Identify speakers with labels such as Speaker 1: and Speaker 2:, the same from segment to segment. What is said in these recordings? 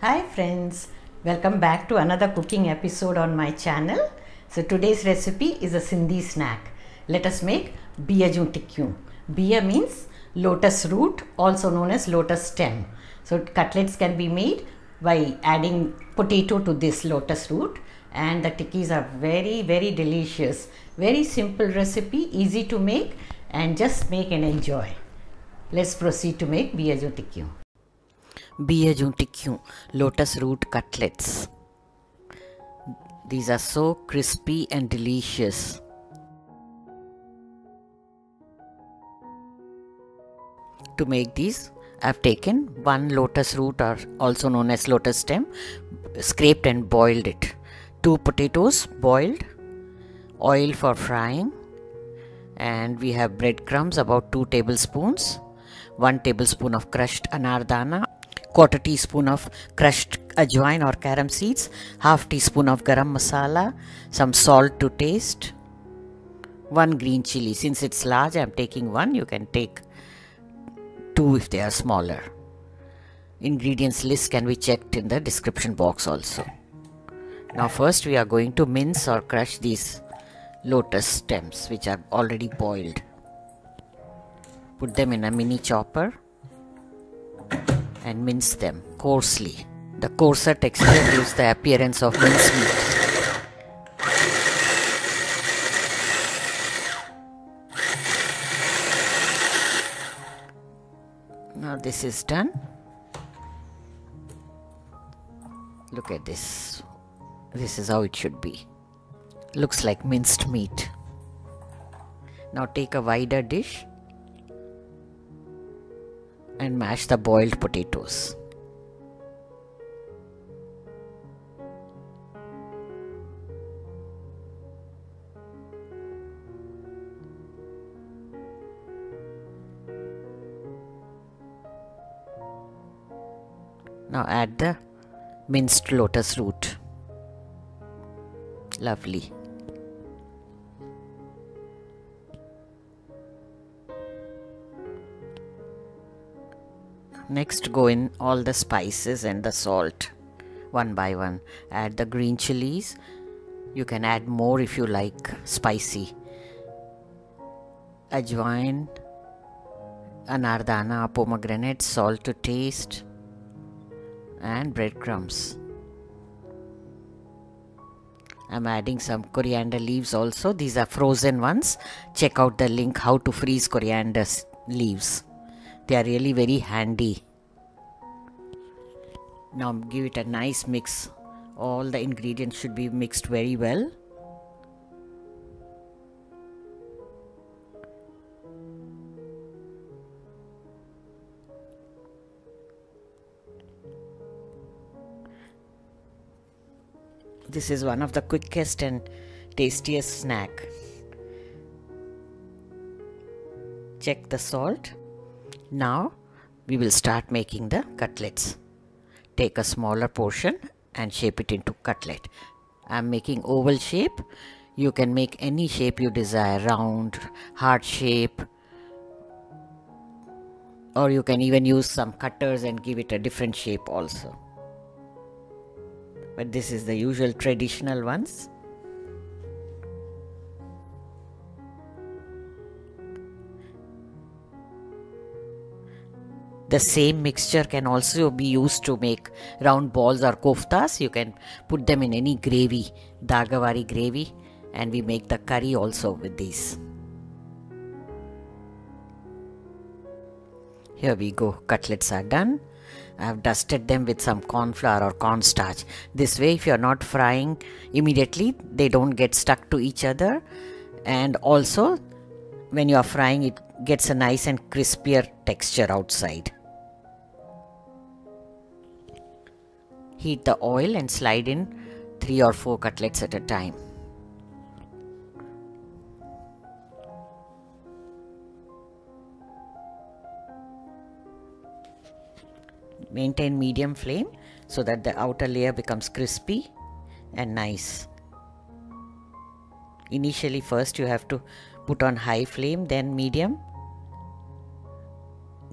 Speaker 1: Hi friends, welcome back to another cooking episode on my channel. So today's recipe is a Sindhi snack. Let us make beeha ju tikyu. Beeha means lotus root also known as lotus stem. So cutlets can be made by adding potato to this lotus root and the tikkis are very very delicious. Very simple recipe, easy to make and just make and enjoy. Let's proceed to make beeha ju
Speaker 2: beej untikyu, lotus root cutlets. These are so crispy and delicious. To make these, I've taken one lotus root or also known as lotus stem, scraped and boiled it. Two potatoes boiled, oil for frying, and we have breadcrumbs about 2 tablespoons, 1 tablespoon of crushed anardana, quarter teaspoon of crushed ajwain or carom seeds, half teaspoon of garam masala, some salt to taste, one green chili. Since it's large, I'm taking one. You can take two if they are smaller. Ingredients list can be checked in the description box also. Now first we are going to mince or crush these lotus stems which are already boiled. Put them in a mini chopper and mince them coarsely. The coarser texture gives the appearance of mincemeat. Now this is done. Look at this. This is how it should be. Looks like minced meat. Now take a wider dish and mash the boiled potatoes. Now add the minced lotus root. Lovely. Next go in all the spices and the salt one by one. Add the green chilies. You can add more if you like spicy. Ajwain, anardana, pomegranate, salt to taste and breadcrumbs. I'm adding some coriander leaves also. These are frozen ones. Check out the link how to freeze coriander leaves they are really very handy. Now give it a nice mix. All the ingredients should be mixed very well. This is one of the quickest and tastiest snack. Check the salt now we will start making the cutlets. Take a smaller portion and shape it into cutlet. I am making oval shape. You can make any shape you desire, round, heart shape, or you can even use some cutters and give it a different shape also. But this is the usual traditional ones. The same mixture can also be used to make round balls or koftas. You can put them in any gravy, dagavari gravy, and we make the curry also with these. Here we go, cutlets are done. I have dusted them with some corn flour or cornstarch. This way, if you are not frying immediately, they don't get stuck to each other. And also, when you are frying, it gets a nice and crispier texture outside. Heat the oil and slide in 3 or 4 cutlets at a time. Maintain medium flame so that the outer layer becomes crispy and nice. Initially first you have to put on high flame then medium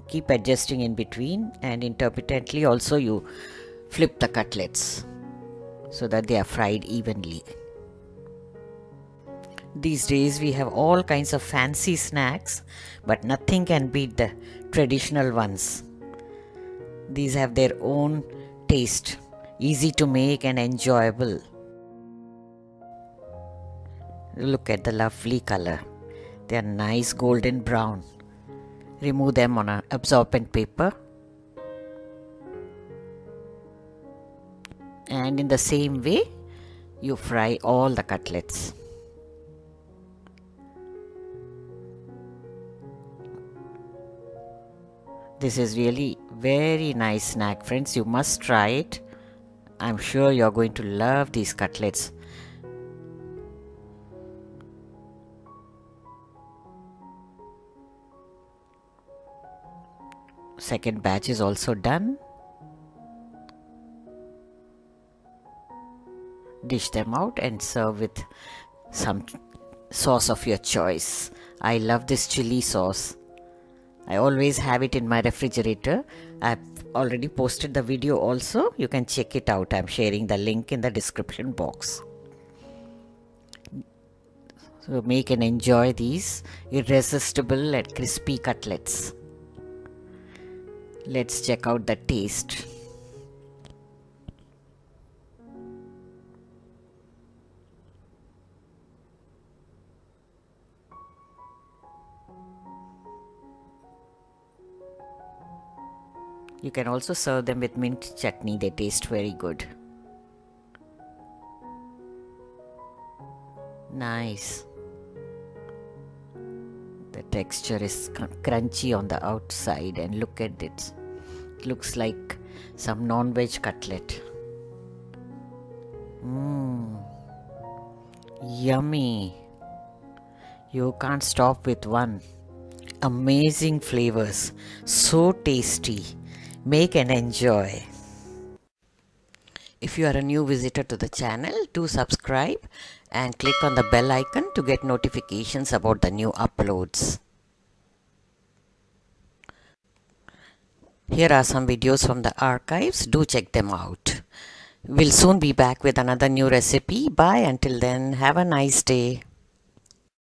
Speaker 2: keep adjusting in between and intermittently also you flip the cutlets so that they are fried evenly. These days we have all kinds of fancy snacks, but nothing can beat the traditional ones. These have their own taste, easy to make and enjoyable. Look at the lovely color. They are nice golden brown. Remove them on an absorbent paper. And in the same way, you fry all the cutlets. This is really very nice snack friends. You must try it. I'm sure you're going to love these cutlets. Second batch is also done. Dish them out and serve with some sauce of your choice. I love this chili sauce. I always have it in my refrigerator. I've already posted the video also. You can check it out. I'm sharing the link in the description box. So make and enjoy these irresistible and crispy cutlets. Let's check out the taste. You can also serve them with mint chutney, they taste very good. Nice. The texture is crunchy on the outside, and look at it. it looks like some non veg cutlet. Mmm. Yummy. You can't stop with one. Amazing flavors. So tasty. Make and enjoy. If you are a new visitor to the channel, do subscribe and click on the bell icon to get notifications about the new uploads. Here are some videos from the archives. Do check them out. We'll soon be back with another new recipe. Bye. Until then, have a nice day.